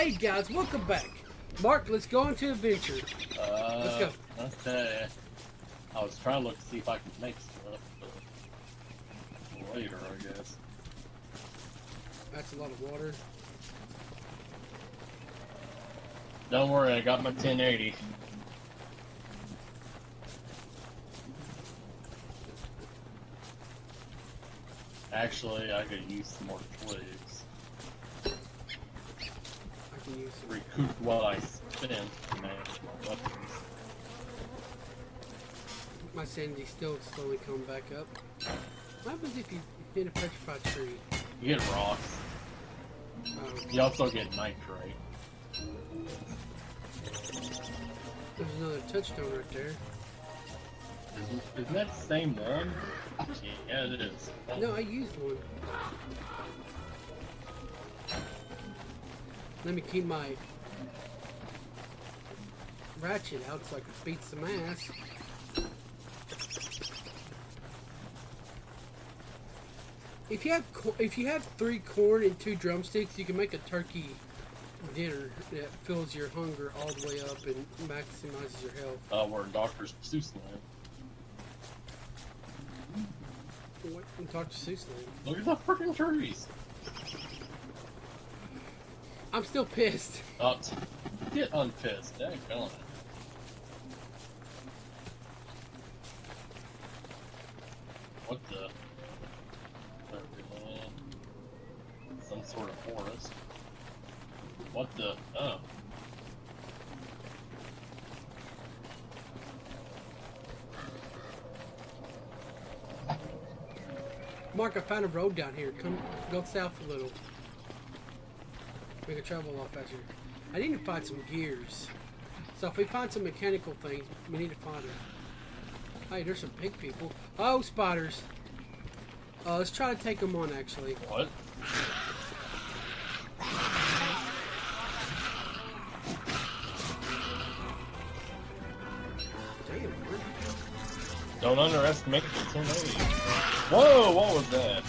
Hey guys, welcome back. Mark, let's go into adventure. Uh, Let's go. Okay. I was trying to look to see if I could make stuff, but later, I guess. That's a lot of water. Don't worry, I got my 1080. Actually, I could use some more twigs. I can use some. Recoup what I spent to my weapons. My sanity still slowly coming back up. What happens if you hit a petrified tree? You get rocks. Um, You also get nitrate. there's another touchstone right there. Isn't, isn't that the same one? Yeah, it is. No, I used one. Let me keep my ratchet out so I can beat some ass. If you have if you have three corn and two drumsticks, you can make a turkey dinner that fills your hunger all the way up and maximizes your health. Uh, we're in Dr. Seuss land. What? Talk to Seuss then. Look at the freaking trees. I'm still pissed. Oh, t- get unpissed. Dang it. What the? Some sort of forest. What the? Oh. Mark, I found a road down here. Come, go south a little. We can travel a lot faster. I need to find some gears. So if we find some mechanical things, we need to find them. Hey, there's some pig people. Oh, spiders. Uh, let's try to take them on, actually. What? Damn, Don't underestimate the 1080. Whoa, what was that?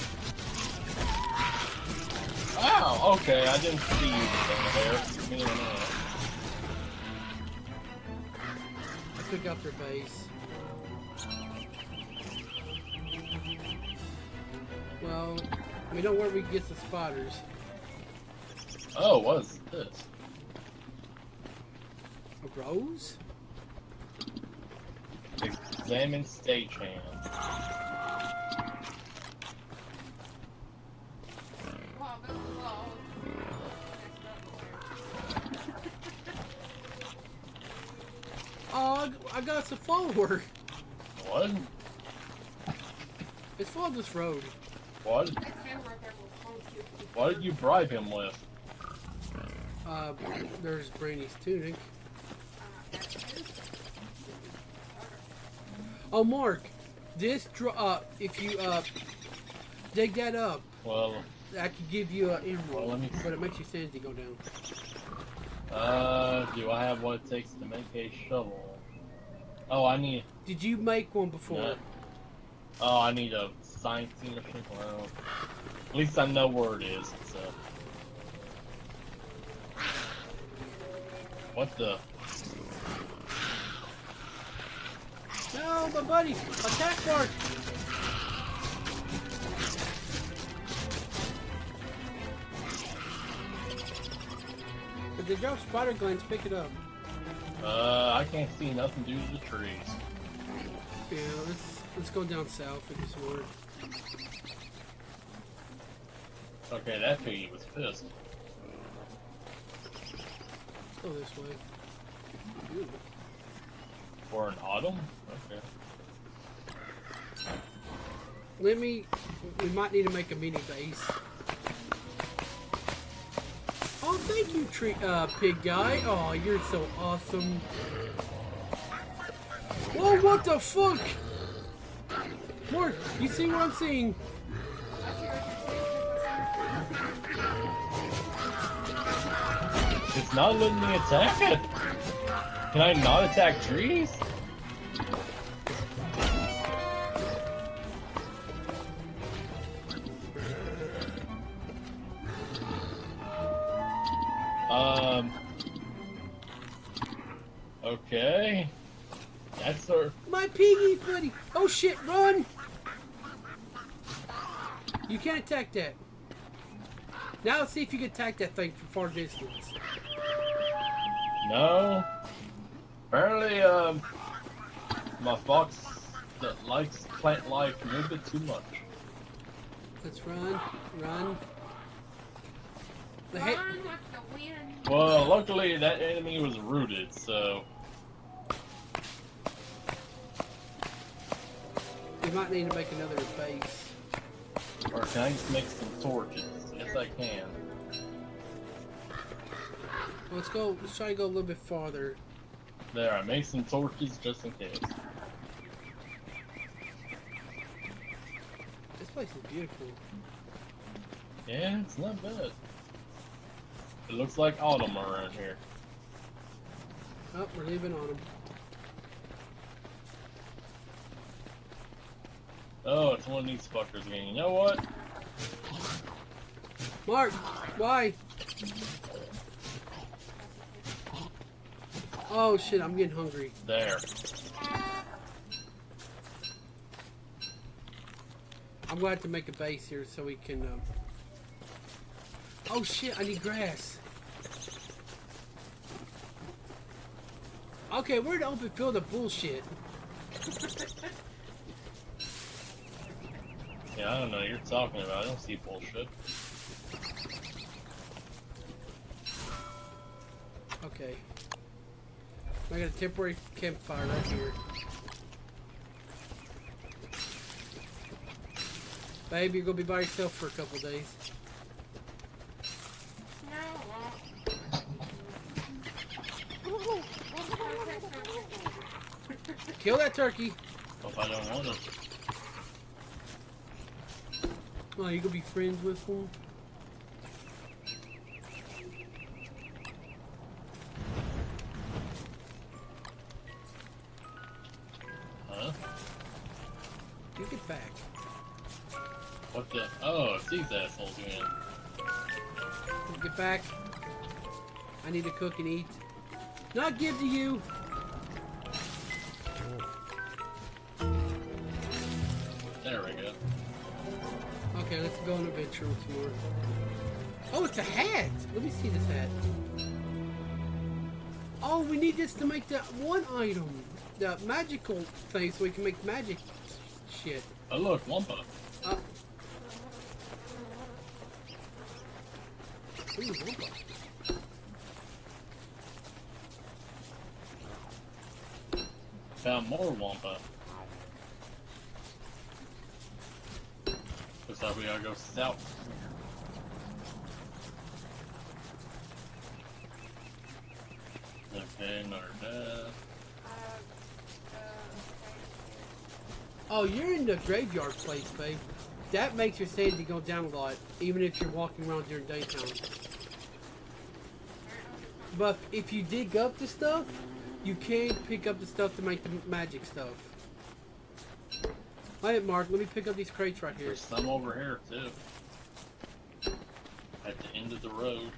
Wow, okay, I didn't see you down there. Being. Uh, I took out their base. Well, we know where we can get the spotters. Oh, what is this? A rose? Examine stagehand. I got some follower. What? Let's follow this road. What? What did you bribe him with? Uh, there's Brandy's tunic. Oh, Mark, this dr- uh, if you uh dig that up, Well, I could give you an emerald, Well, let me- but it makes your sanity go down. uh, do I have what it takes to make a shovel? Oh, I need. Did you make one before? No. Oh, I need a science or something. Well, at least I know where it is. So. What the? No, my buddy, attack Mark. If they drop spider glands, pick it up. Uh, I can't see nothing due to the trees. Yeah, let's let's go down south do some work. Okay, that piggy was pissed. Let's go this way. Ooh. For an autumn? Okay. Let me. We might need to make a mini base. Oh, thank you, tree, uh, pig guy. Oh, you're so awesome. Whoa, what the fuck? Mark, you see what I'm seeing? It's not letting me attack it. Can I not attack trees? Piggy footy! Oh shit, run! You can't attack that. Now let's see if you can attack that thing from far distance. No. Apparently, um, my fox that likes plant life a little bit too much. Let's run, run. The? Run like the wind. Well, luckily that enemy was rooted, so We might need to make another base. or can I just make some torches? Yes, I can. Let's go. Let's try to go a little bit farther. There, I made some torches just in case. This place is beautiful. Yeah, it's not bad. It looks like autumn around here. Oh, we're leaving on Oh, it's one of these fuckers again. You know what? Mark, why? Oh shit, I'm getting hungry. There. I'm going to have to make a base here so we can. Um... Oh shit, I need grass. Okay, we're in the open field of bullshit. Yeah, I don't know what you're talking about. I don't see bullshit. Okay. I got a temporary campfire right here. Babe, you're gonna be by yourself for a couple days. No, Kill that turkey. Hope I don't want it. Oh, you gonna be friends with him? Huh? You get back. What the? Oh, it's these assholes again. Get back. I need to cook and eat. Not give to you. Let's go on an adventure with more. Oh, it's a hat. Let me see this hat. Oh, we need this to make that one item, the magical thing, so we can make magic shit. Oh look, Wumpa. Uh, ooh, Wumpa. Found more Wumpa. Looks like we gotta go south. Okay, another death. Oh, you're in the graveyard place, babe. That makes your sanity go down a lot, even if you're walking around during daytime. But if you dig up the stuff, you can pick up the stuff to make the magic stuff. Alright, Mark, let me pick up these crates right here. There's some over here too. At the end of the road.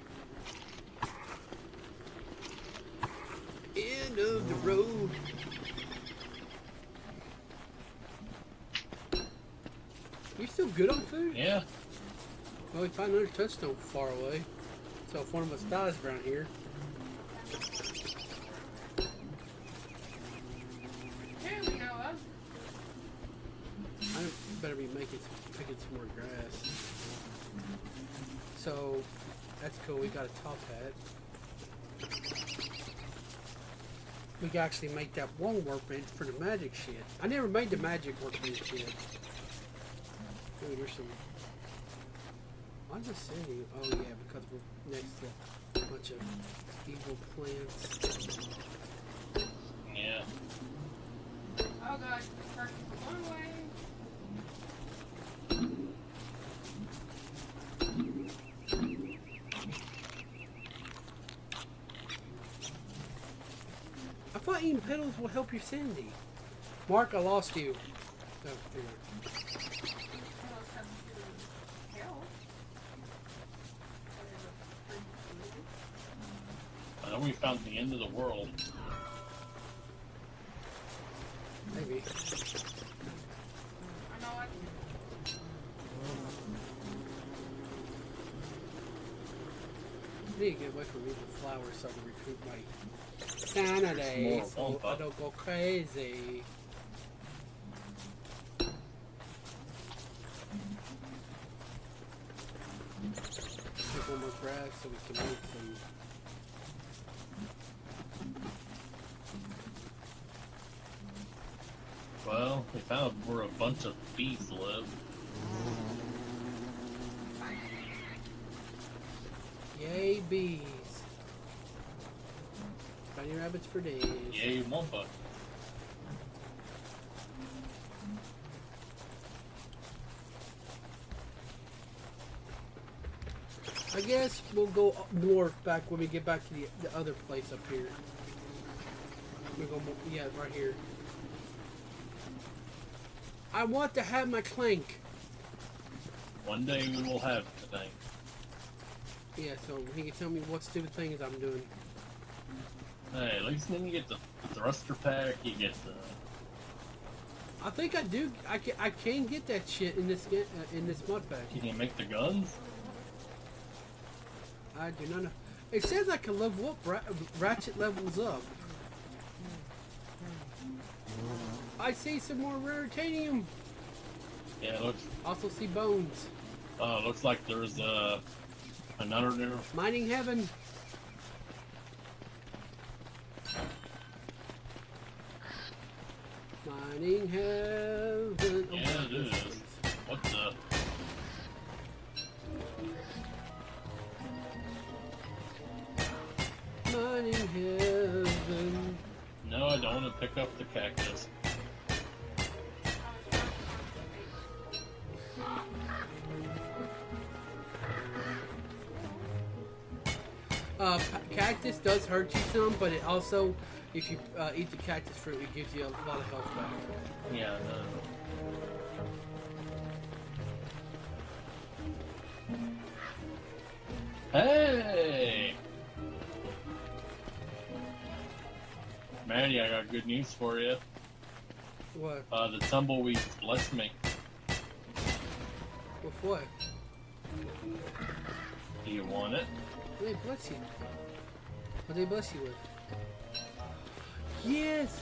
End of the road. You still good on food? Yeah. Well, we find another touchstone far away. So if one of us dies around Here we go. uh, I better be making some, picking some more grass. So that's cool. We got a top hat. We can actually make that one workbench for the magic shit. I never made the magic workbench yet. Ooh, there's some. Why am I saying? Oh yeah, because we're next to a bunch of evil plants. Yeah. Oh god, the turkey's one way. I petals will help your sanity. Mark, I lost you. Oh, health? Then we found the end of the world. Maybe. I know I I need to get away from these flowers so I can recruit my sanity More so I go crazy. Take one more grass so we can make some. Well, we found where a bunch of bees live. Yay, bees! Rabbits for days. Yay, Wumpa. I guess we'll go north back when we get back to the, the other place up here. We go, yeah, right here. I want to have my clank. One day we will have today. Yeah, so he can tell me what stupid things I'm doing. Hey, at least then you get the thruster pack, you get the I think I do. I can. I can get that shit in this uh, in this mud pack. you can make the guns. I do not know. It says I can level up. Ra- ratchet levels up. I see some more raritanium. Yeah, it looks Also see bones. uh looks like there's uh another there. Mining heaven. Heaven. Oh, Yeah, God, it is. place. What the Mining heaven. No, I don't want to pick up the cactus. Uh, cactus does hurt you some, but it also, if you uh, eat the cactus fruit, it gives you a lot of health back. Yeah, no. Hey! Maddie, I got good news for you. What? Uh, the tumbleweed blessed me. With what? Do you want it? What they bless you? What they bless you with? Yes!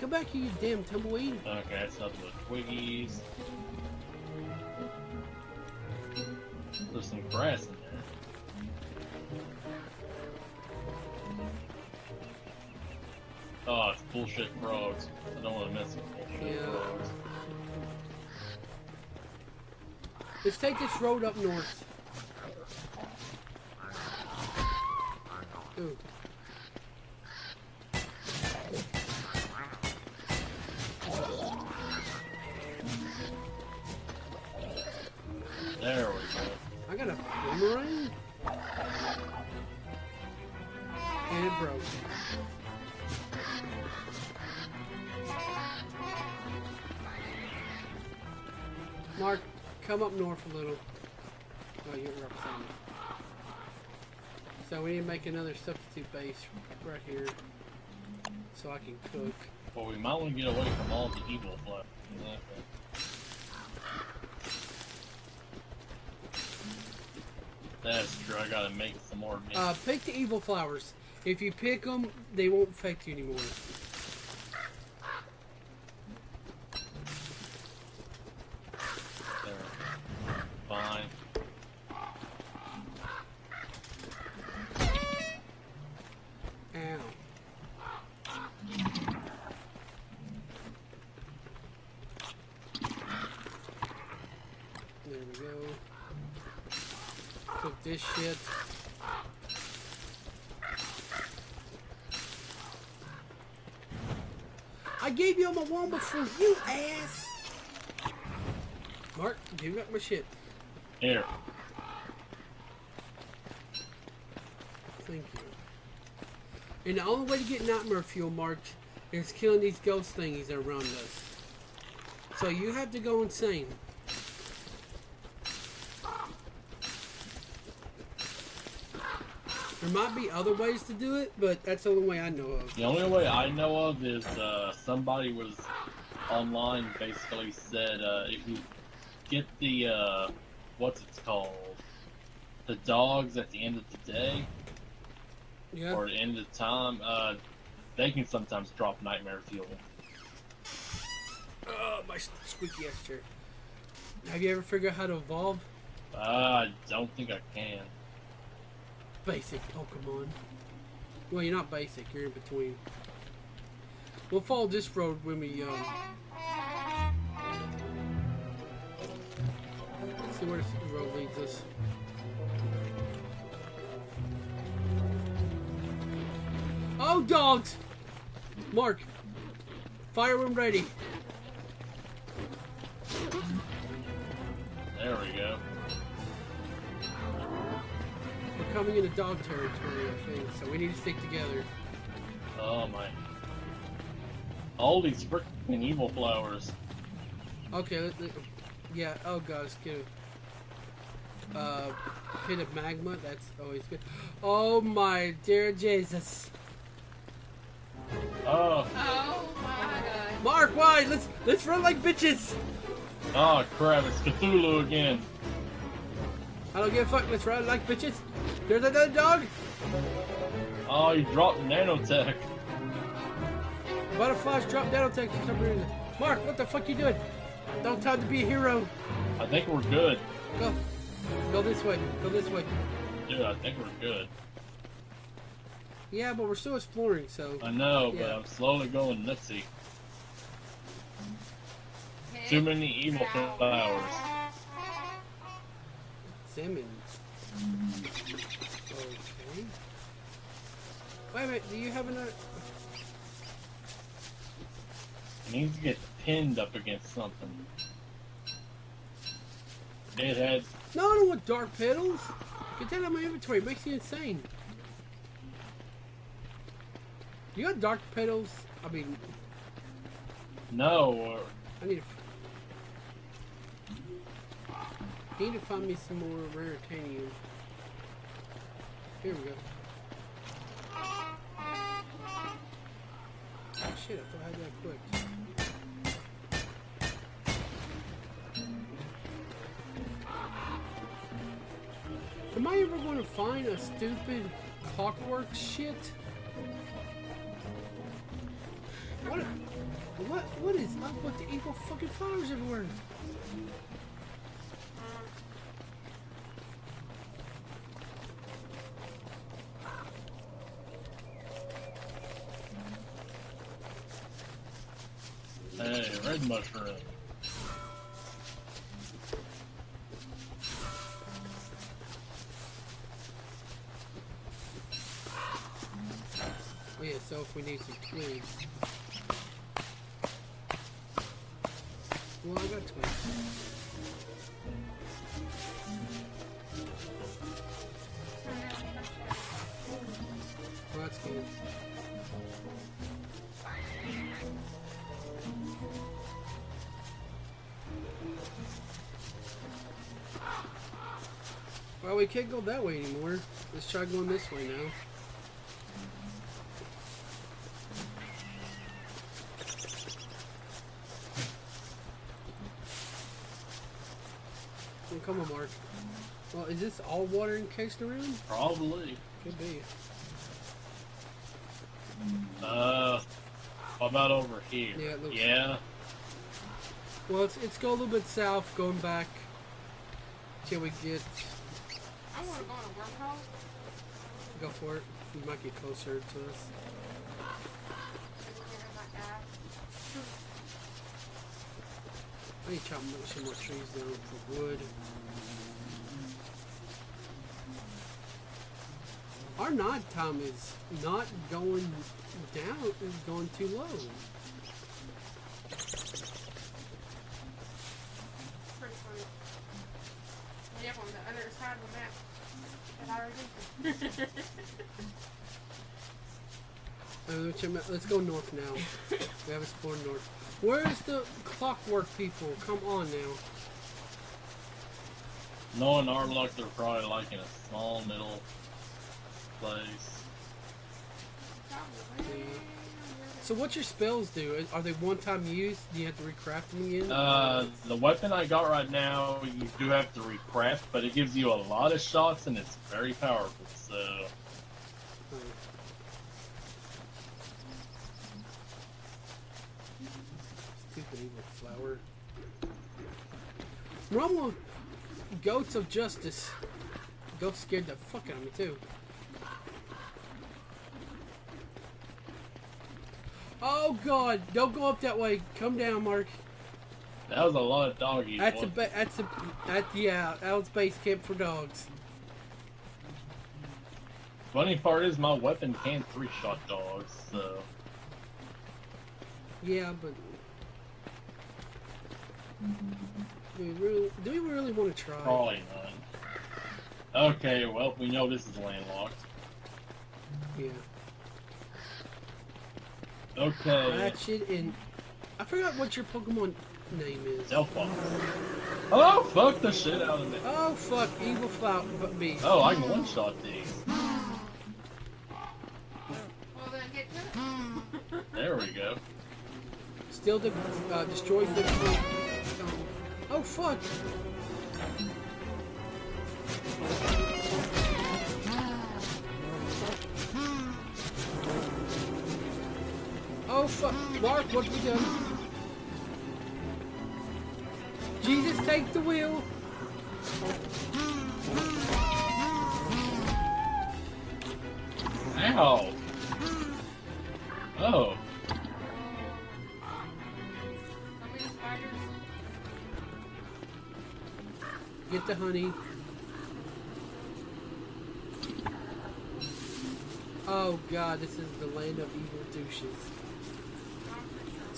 Come back here, you damn tumbleweed. Okay, that's nothing but twiggies. There's some grass in there. Oh, it's bullshit frogs. I don't want to mess with bullshit Yeah. frogs. Let's take this road up north. Ooh. There we go. I got a boomerang? And it broke. Mark, come up north a little. Oh, you're. So we need to make another substitute base right here. So I can cook. Well, we might want to get away from all the evil flesh. That's true. I gotta make some more meat. Uh, pick the evil flowers. If you pick them, they won't affect you anymore. There. Fine. Ow. There we go. Cook this shit. I gave you all my wumpa for you ass! Mark, give me up my shit. Here. Thank you. And the only way to get nightmare fuel, Mark, is killing these ghost thingies around us. So you have to go insane. There might be other ways to do it, but that's the only way I know of. The only way I know of is uh, somebody was online basically said uh, if you get the uh, what's it's called the dogs at the end of the day Yeah. or the end of the time, uh, they can sometimes drop nightmare fuel. Oh, my squeaky ass chair. Have you ever figured out how to evolve Uh, I don't think I can. Basic Pokemon? Well, you're not basic. You're in between. We'll follow this road when we um. See where this road leads us. Oh, dogs! Mark, fire when ready. Coming into dog territory, I think, so we need to stick together. Oh my. All these freaking evil flowers. Okay, let, let- yeah, oh god, let's get a uh, pit of magma, that's always good. Oh my dear Jesus. Oh, Oh my god. Mark, why? Let's let's run like bitches! oh crap! It's Cthulhu again. I don't give a fuck, let's run like bitches. There's another dog! Oh, he dropped nanotech. Butterflies drop nanotech for some reason. Mark, what the fuck you doing? Don't time to be a hero. I think we're good. Go. Go this way. Go this way. Dude, I think we're good. Yeah, but we're still exploring, so. I know, but I'm slowly going nutsy. Too many evil flowers. Salmon. Okay. Wait a minute, do you have another? Needs to get pinned up against something. Had. No, I don't want dark petals. Get that out of my inventory. It makes me insane. Do you got dark petals? I mean, No, or. I need to. I need to find me some more rare titanium. Here we go. Shit, I thought I had that quick. Am I ever going to find a stupid clockwork shit? What? What? What is up with the evil fucking flowers everywhere? So if we need some twigs. Well, I got twigs. Well, we can't go that way anymore. Let's try going this way now. Well, come on, Mark. Well, is this all water encased around? Probably. Could be. Uh, how about over here? Yeah, it looks- Yeah? Well, it's, it's go a little bit south, going back till we get. I want to go in a wormhole. Go for it. You might get closer to us. I need to chop mo- some more trees down for wood. Our nod time is not going down, it's going too low. Pretty funny. Yep, on the other side of the map. That I already did. Uh, which I'm- Let's go north now. we have explored north. Where's the clockwork people? Come on now. Knowing our luck, they're probably like in a small little place. So what your spells do? Are they one-time use? Do you have to recraft them again? Uh, the weapon I got right now, you do have to recraft, but it gives you a lot of shots and it's very powerful. So Oh. Stupid evil flower. Rumble Goats of Justice. Goats scared the fuck out of me too. Oh god, don't go up that way. Come down, Mark. that was a lot of doggies. That's a ba- that's a that yeah, that was base camp for dogs. Funny part is my weapon can three shot dogs, so Yeah, but do we really do we really want to try? probably none. Okay, well we know this is landlocked. Yeah. Okay, Ratchet and I forgot what your Pokemon name is. Delphox. Oh fuck the shit out of me. Oh fuck, evil flower beast. Oh, I can one shot these. Well, then get to. There we go. Still de- uh, destroyed the. Oh fuck! Oh fuck! Mark, what we done? Jesus, take the wheel. Ow. Oh. How many spiders? Get the honey. Oh god, this is the land of evil douches.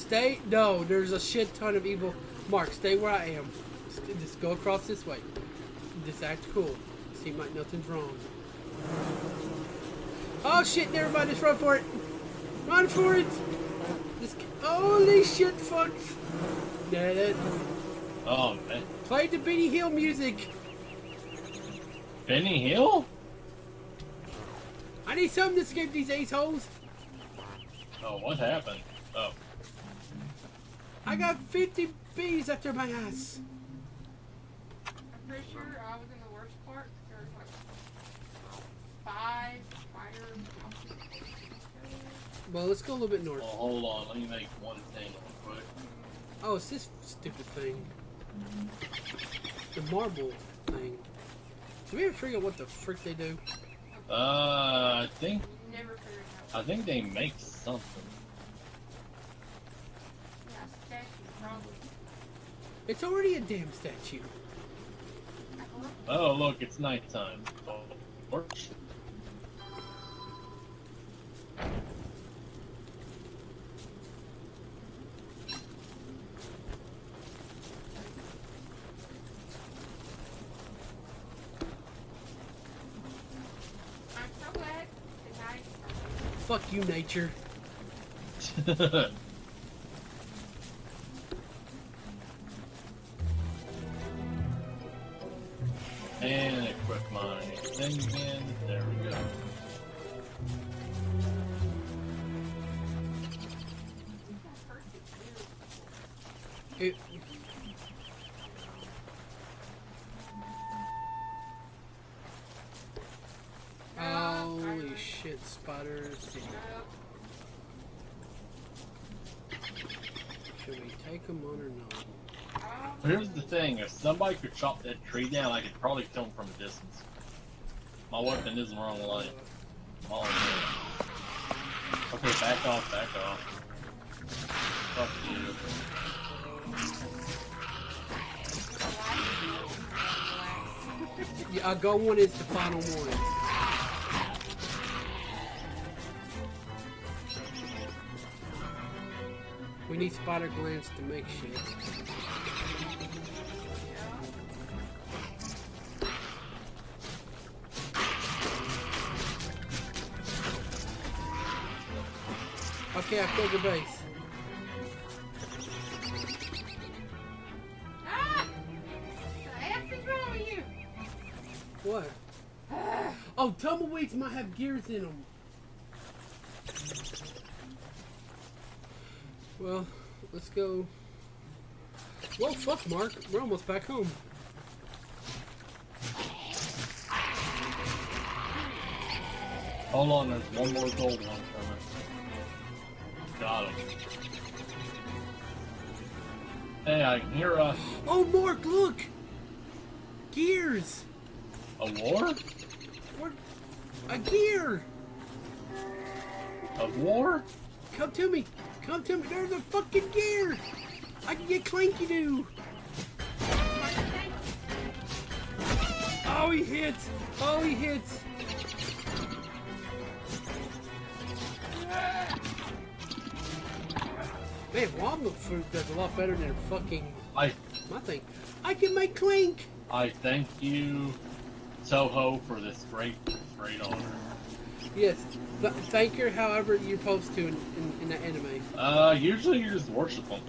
I'm pretty sure. Stay. No, there's a shit ton of evil. Mark, stay where I am. Just- go across this way. Just act cool. Seem like nothing's wrong. Oh shit! Never mind. Just run for it. Run for it. Just holy shit, fuck. Oh man. Play the Benny Hill music. Benny Hill? I need something to escape these assholes. Oh, what happened? Oh. I got 50 bees after my ass. I'm pretty sure I was in the worst part. There was like five spiders. Well, let's go a little bit north. Well, hold on. Let me make one thing real quick. Oh, it's this stupid thing. The marble thing. Do we ever figure out what the frick they do? Uh, I think Never figured it out. I think they make something. Yeah, statue probably. Um, it's already a damn statue. Oh, look, it's nighttime. Oh, torch. I'm so glad tonight. Fuck you, nature. chop that tree down, I could probably kill him from a distance. My weapon is the wrong all. Okay, back off, back off. Fuck you. Yeah, uh, go one is the final one. We need spider glands to make shit. Okay, I killed the base. Ah! The F wrong with you. What? Oh Oh, tumbleweeds might have gears in them. Well, let's go. Well, fuck, Mark. We're almost back home. Hold on, there's one more gold one coming. Hey, I can hear a, Oh, Mark, look! Gears! a war? What? A gear! A war? Come to me! Come to me! There's a fucking gear! I can get Clanky Doo! Oh, he hits! Oh, he hits! Man, Wumpa food does a lot better than fucking I my thing. I can make clink! I thank you, Toho, for this great, great honor. Yes, th- thank her however you're supposed to in, in, in the anime. Uh, usually you just worship them.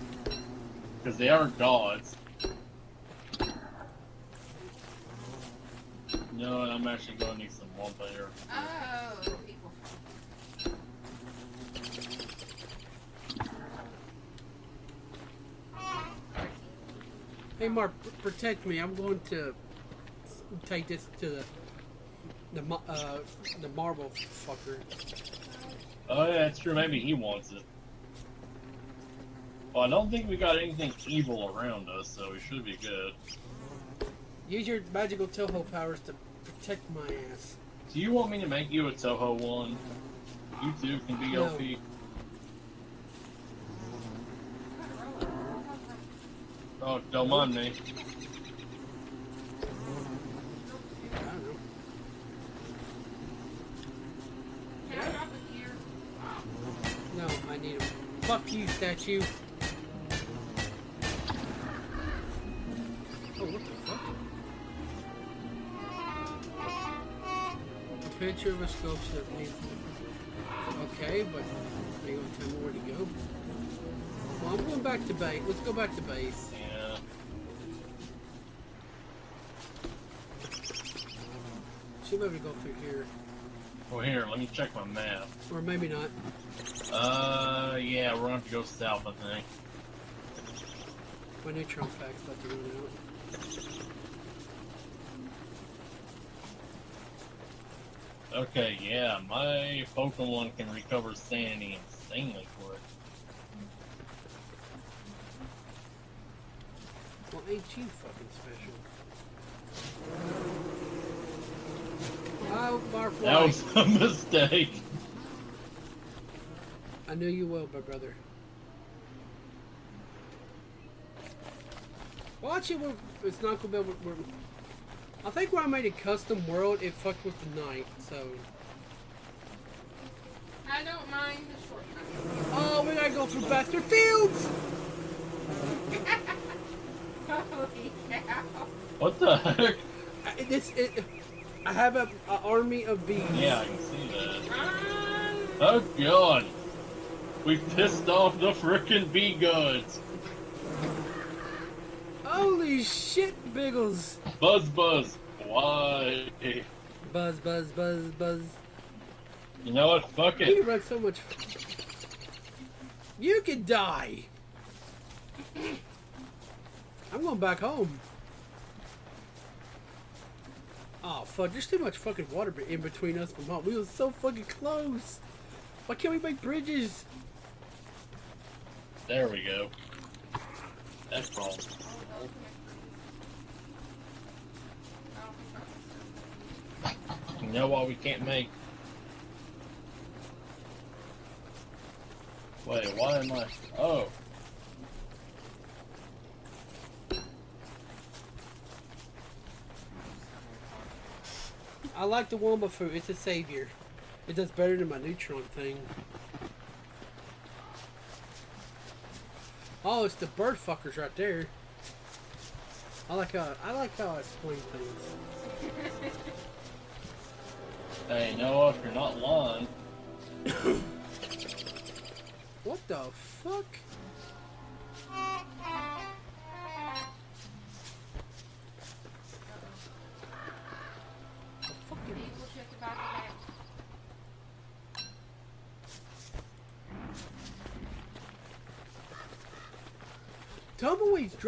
Because they are gods. No, I'm actually going to need some Wumpa here. Oh, people. Hey Mark, protect me. I'm going to take this to the the uh, the marble fucker. Oh, yeah, that's true. Maybe he wants it. Well, I don't think we got anything evil around us, so we should be good. Use your magical Toho powers to protect my ass. Do you want me to make you a Toho one? You too can be No. OP. Oh, don't mind me. No, I need him. Fuck you, statue. Oh, what the fuck? A picture of a scope that. Okay, but you gonna tell me where to go? Well, I'm going back to base. Let's go back to base. Yeah. Should be able to go through here, Well, here, let me check my map. or maybe not. Uh, yeah, we're gonna have to go south, I think. My neutron pack's about to run out. Okay, yeah, my Pokemon can recover sanity insanely quick. Well, ain't you fucking special? Oh, Barfly. That was a mistake. I knew you will, my brother. Watch it. When, it's not gonna be able. We're, I think when I made a custom world, it fucked with the night. So, I don't mind the shortcut. oh, we gotta go through Bastard Fields. Holy cow. What the heck? I, this, it, I have a, a army of bees. Yeah, I can see that. Oh god. We pissed off the frickin' bee gods. Holy shit, Biggles! Buzz buzz. Why? Buzz, buzz, buzz, buzz. You know what? Fuck it. You run so much. You could die. I'm going back home. Oh fuck! There's too much fucking water in between us from home. We were so fucking close. Why can't we make bridges? There we go. That's problem. You know why we can't make? Wait, why am I? Oh, I like the Wumpa fruit. It's a savior. It does better than my neutron thing. Oh, it's the bird fuckers right there. I like how I like how I explain things. hey, Noah, if you're not lying, What the fuck?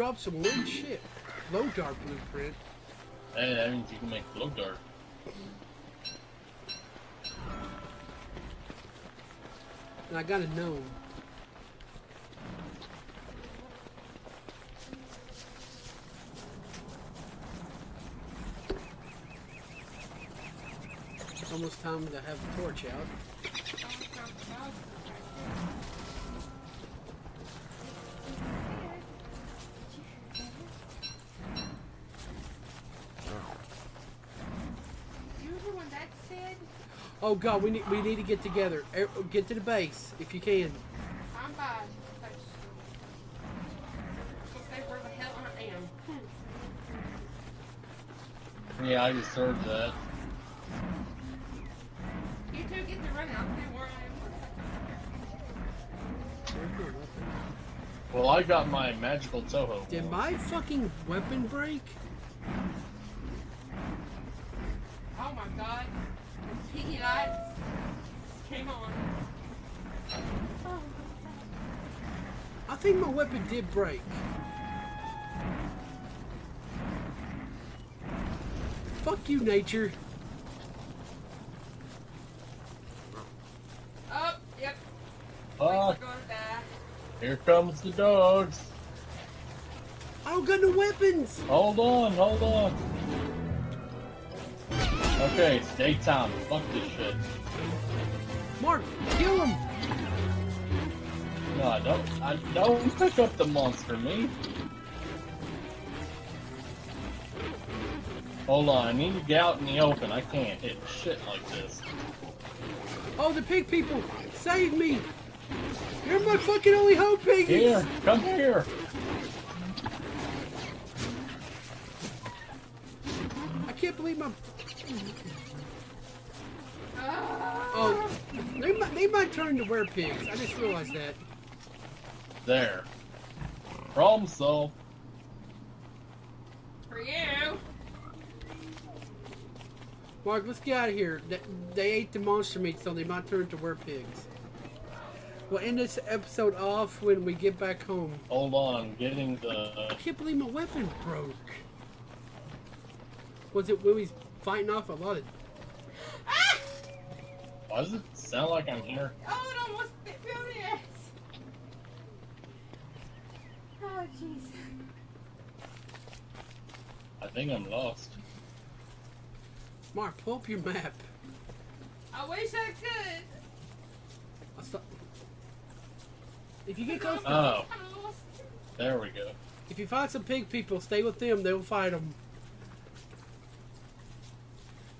Tumbleweeds drop some weird shit. Low dart blueprint. Hey, that means you can make glow dart. And I got a gnome. Almost time to have the torch out. Oh god, we need we need to get together. Er, Get to the base if you can. I'm by. touchstone." So say where the hell I am. Yeah, I just heard that. You two get to running. I'll see where I am. Well, I got my magical Toho. Did my fucking weapon break? Think my weapon did break. Fuck you, nature. oh yep. Fuck! We're gonna die. Here comes the dogs. I don't got no weapons. Hold on, hold on. Okay, it's daytime. Fuck this shit. Mark, kill him. No, I don't. I don't pick up the monster, me. Hold on, I need to get out in the open. I can't hit shit like this. Oh, the pig people, save me. You're my fucking only hope, piggies. Here, come here. I can't believe my. Ah. Oh, they might, they might turn to werepigs. I just realized that. There. Problem solved. For you. Mark, let's get out of here. They, they ate the monster meat, so they might turn to werepigs. We'll end this episode off when we get back home. Hold on, getting the. I can't believe my weapon broke. Was it when we was fighting off a lot of? Ah! Why does it sound like I'm here? Oh, it almost bit me on the ass. Oh, jeez. I think I'm lost. Mark, pull up your map. I wish I could. I'll stop. If you get close, Oh. I'm. There we go. if you find some pig people, stay with them. They'll fight them.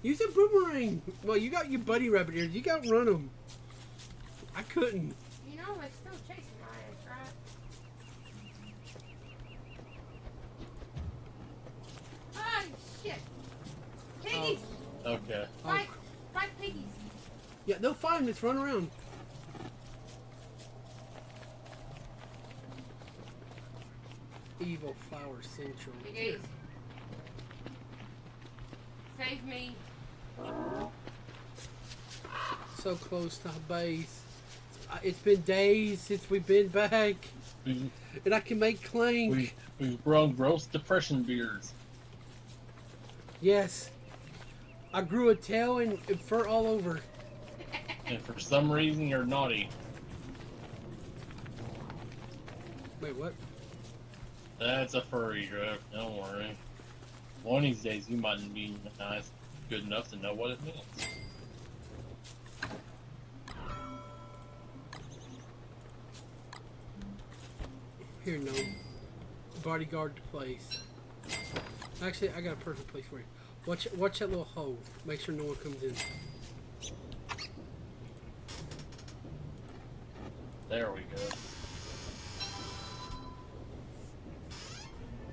Use a boomerang. Well, you got your buddy rabbit ears. You got to run them. I couldn't. You know, it's still chasing my ass, right? Ah, shit. Piggies! Okay. Fight! Fight piggies! yeah, they'll find them. Run around. Evil Flower Central. Piggies! Save me! So close to base. Uh, It's been days since we've been back, We, and I can make clank. we, we've grown gross depression beers. Yes. I grew a tail and, and fur all over. And for some reason, you're naughty. Wait, what? That's a furry joke. Don't worry. One of these days, you might be nice, good enough to know what it means. Here, no. Bodyguard the place. Actually, I got a perfect place for you. Watch, watch that little hole. Make sure no one comes in. There we go.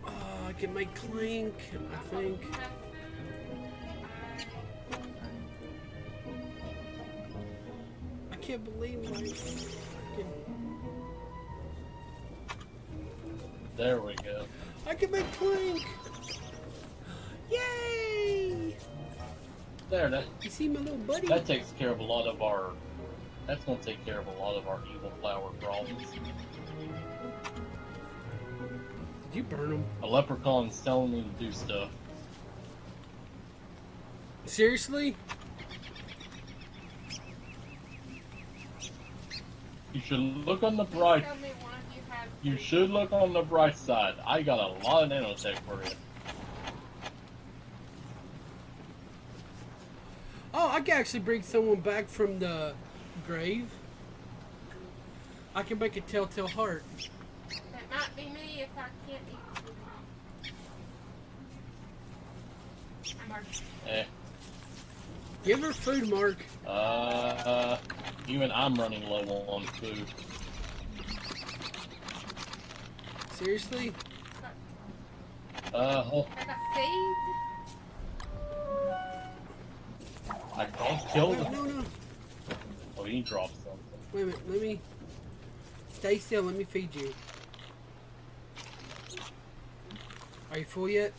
Oh, I can make clink. I think. I can't believe my fucking. There we go. I can make clink. There, that You see my little buddy? that takes care of a lot of our. That's gonna take care of a lot of our evil flower problems. Did you burn them. A leprechaun's telling me to do stuff. Seriously? You should look on the bright. Tell me one of you. You should look on the bright side. I got a lot of nanotech for you. Oh, I can actually bring someone back from the grave. I can make a telltale heart. That might be me if I can't eat food. I'm. Eh. Give her food, Mark. Uh, even I'm running low on food. Seriously? Uh, oh, I got can't kill them. no, no. Oh, he dropped something. Wait a minute. Let me. Stay still. Let me feed you. Are you full yet?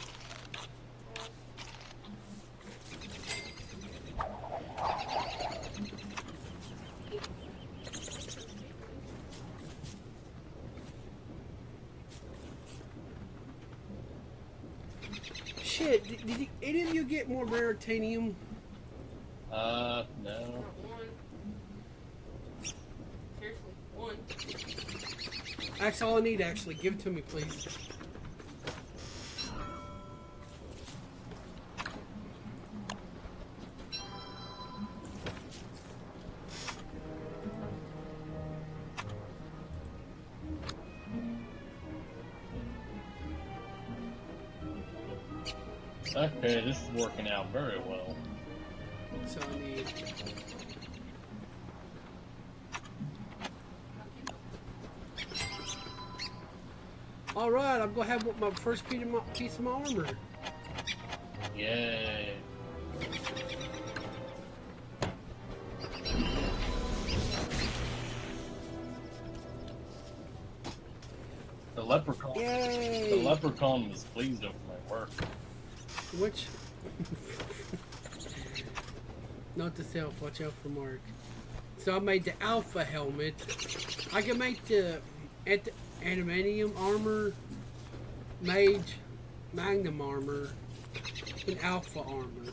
Shit, did, did any of you get more raritanium? Uh, no. Seriously, one. That's all I need, actually. Give it to me, please. Okay, this is working out very well. So I need. All right, I'm gonna have my first piece of my, piece of my armor. Yay. The leprechaun. Yay! The leprechaun was pleased over my work. Which? Note to self: watch out for Mark. So I made the Alpha helmet. I can make the at adamantium armor, Mage, Magnum armor, and Alpha armor.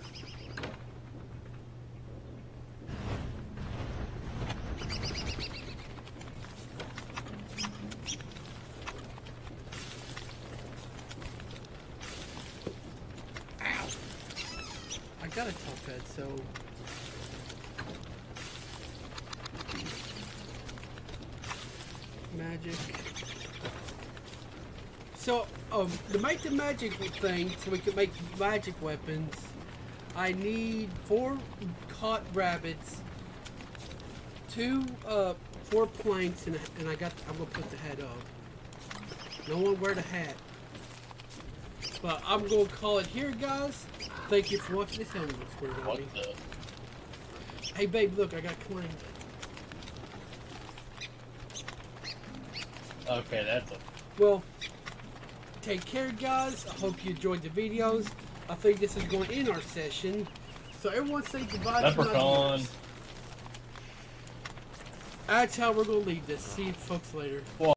Ow! I got a top head, so magic. So, um, to make the magic thing, so we can make magic weapons, I need four caught rabbits, two, uh, four planks, and, and I got. I'm gonna put the head up. No one wear the hat. But I'm gonna call it here, guys. Thank you for watching this helmet on me. the? Hey, babe, look, I got claimed. Okay, that's a. Well, take care, guys. I hope you enjoyed the videos. I think this is going to end our session. So everyone say goodbye to my Leprechaun. viewers. That's how we're going to leave this. See you folks later.